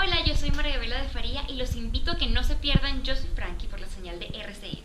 Hola, yo soy María Vela de Faría y los invito a que no se pierdan Yo soy Frankie por la señal de RCN.